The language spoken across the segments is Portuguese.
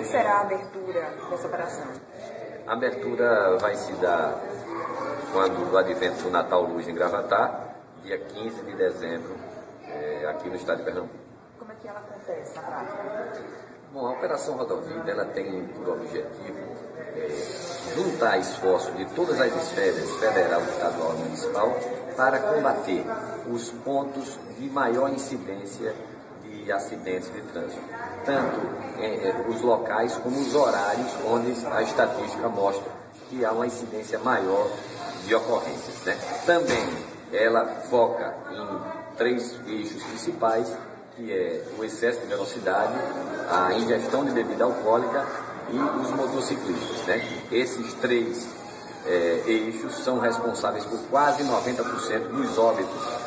Quando será a abertura dessa operação? A abertura vai se dar quando o advento do Natal Luz em Gravatá, dia 15 de dezembro, é, aqui no estado de Pernambuco. Como é que ela acontece na prática? Bom, a Operação Rodovida ela tem por objetivo é, juntar esforços de todas as esferas, federal, estadual e municipal, para combater os pontos de maior incidência de acidentes de trânsito. Tanto é, os locais como os horários onde a estatística mostra que há uma incidência maior de ocorrências. Né? Também ela foca em três eixos principais, que é o excesso de velocidade, a ingestão de bebida alcoólica e os motociclistas. Né? Esses três é, eixos são responsáveis por quase 90% dos óbitos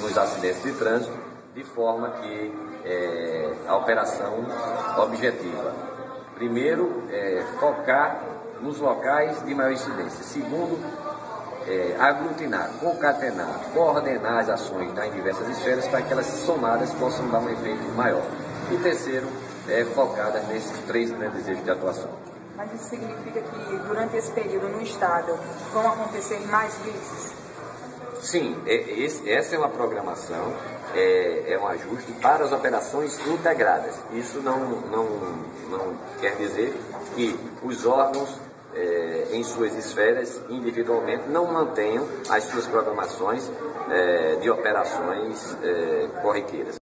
nos acidentes de trânsito, de forma que é, a operação objetiva. Primeiro, é, focar nos locais de maior incidência. Segundo, é, aglutinar, concatenar, coordenar as ações nas diversas esferas para que elas somadas possam dar um efeito maior. E terceiro, é, focadas nesses três grandes eixos de atuação. Mas isso significa que durante esse período no Estado vão acontecer mais vítimas? Sim, é, essa é uma programação, é, é, um ajuste para as operações integradas. Isso não, não, não quer dizer que os órgãos é, em suas esferas individualmente não mantenham as suas programações é, de operações é, corriqueiras.